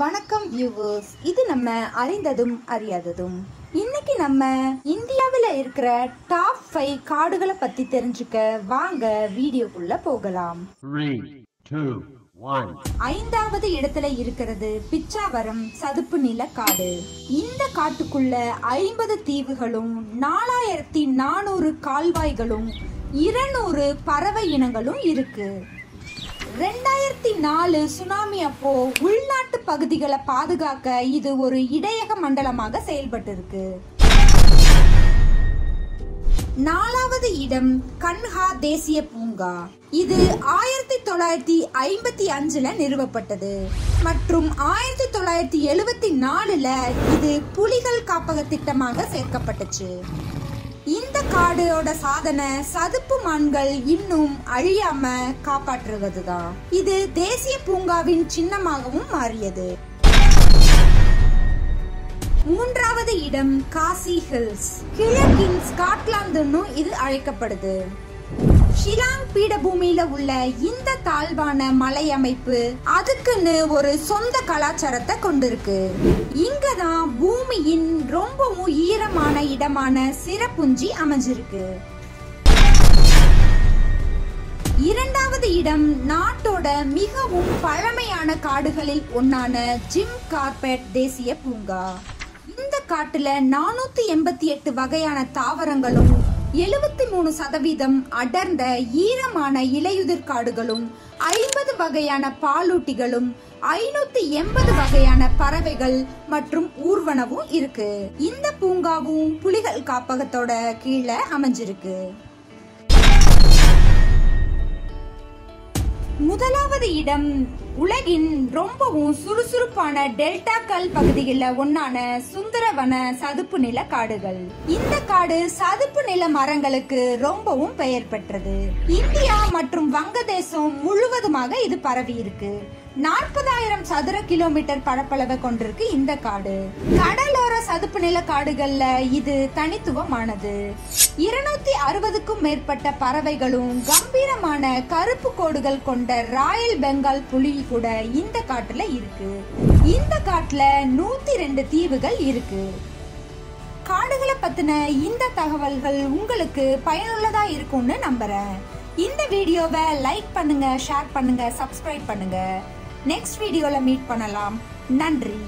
வணக்கம் வியூவர்ஸ் இது நம்ம அறிந்ததும் அறியாததும். இன்னைக்கு நம்ம இந்தியாவில் இருக்கிற டாப் ஃபைவ் காடுகளை பத்தி தெரிஞ்சுக்க வாங்க வீடியோக்குள்ள போகலாம். ஐந்தாவது இடத்துல இருக்கிறது பிச்சாவரம் சதுப்பு நில காடு. இந்த காட்டுக்குள்ள ஐம்பது தீவுகளும் நாலாயிரத்தி நானூறு கால்வாய்களும் இருநூறு பறவை இனங்களும் இருக்கு. ரெண்டாயிரத்தி நாலு சுனாமி அப்போ உள்நாட்டு பகுதிகளை பாதுகாக்க இது ஒரு இடையக மண்டலமாக செயல்பட்டு இருக்கு நாலாவது இடம் கன்ஹா தேசிய பூங்கா. இது ஆயிரத்தி தொள்ளாயிரத்தி ஐம்பத்தி அஞ்சுல நிறுவப்பட்டது. மற்றும் ஆயிரத்தி தொள்ளாயிரத்தி எழுபத்தி நாலுல இது புலிகள் காப்பக திட்டமாக சேர்க்கப்பட்டுச்சு. இந்த காடோட சாதனை சதுப்பு மான்கள் இன்னும் அழியாம காப்பாற்றுவதுதான் இது தேசிய பூங்காவின் சின்னமாகவும் மாறியது. மூன்றாவது இடம் காசி ஹில்ஸ். கிழக்கின் ஸ்காட்லாந்துன்னு இது அழைக்கப்படுது. ஷிலாங் பீடபூமியில உள்ள இந்த தாழ்வான மலை அமைப்பு அதுக்குன்னு ஒரு சொந்த கலாச்சாரத்தை கொண்டிருக்கு. இங்கதான் பூமியின் ரொம்பவும் ஈரமான இடமான சிறப்புஞ்சி அமைஞ்சிருக்கு. இரண்டாவது இடம் நாட்டோட மிகவும் பழமையான காடுகளில் ஒன்னான ஜிம் கார்பெட் தேசிய பூங்கா. இந்த காட்டுல நானூத்தி எண்பத்தி எட்டு வகையான தாவரங்களும் எழுபத்தி மூணு சதவீதம் அடர்ந்த ஈரமான இலையுதிர் காடுகளும் ஐம்பது வகையான பாலூட்டிகளும் ஐநூத்தி எண்பது வகையான பறவைகள் மற்றும் ஊர்வனவும் இருக்கு. இந்த பூங்காவும் புலிகள் காப்பகத்தோட கீழே அமைஞ்சிருக்கு. முதலாவது இடம் உலகின் ரொம்பவும் சுறுசுறுப்பான டெல்டாக்கல் பகுதிகளில் ஒன்னான சுந்தரவன சதுப்பு நில காடுகள். இந்த காடு சதுப்பு நில மரங்களுக்கு ரொம்பவும் பெயர் பெற்றது. இந்தியா மற்றும் வங்கதேசம் முழுவதுமாக இது பரவி இருக்கு நாற்பதாயிரம் சதுர கிலோமீட்டர் பரப்பளவை கொண்டிருக்கு இந்த காடு. கடலோர சதுப்பு நில காடுகள்ல இது தனித்துவமானது. இருநூத்தி அறுபதுக்கும் மேற்பட்ட பறவைகளும் கம்பீரமான கருப்பு கோடுகள் கொண்ட ராயல் பெங்கால் புலி கூட இந்த காட்டுல இருக்கு. இந்த காட்டுல நூத்தி ரெண்டு தீவுகள் இருக்கு. காடுகளை பத்தின இந்த தகவல்கள் உங்களுக்கு பயனுள்ளதா இருக்கும்னு நம்புறேன். இந்த வீடியோவை லைக் பண்ணுங்க ஷேர் பண்ணுங்க சப்ஸ்கிரைப் பண்ணுங்க. நெக்ஸ்ட் வீடியோவில் மீட் பண்ணலாம். நன்றி.